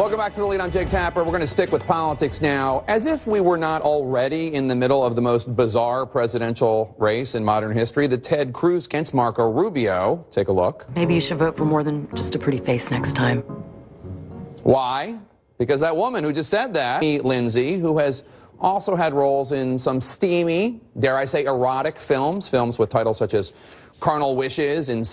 Welcome back to the lead. I'm Jake Tapper. We're going to stick with politics now, as if we were not already in the middle of the most bizarre presidential race in modern history. The Ted Cruz against Marco Rubio. Take a look. Maybe you should vote for more than just a pretty face next time. Why? Because that woman who just said that, Lindsay, who has also had roles in some steamy, dare I say, erotic films, films with titles such as Carnal Wishes and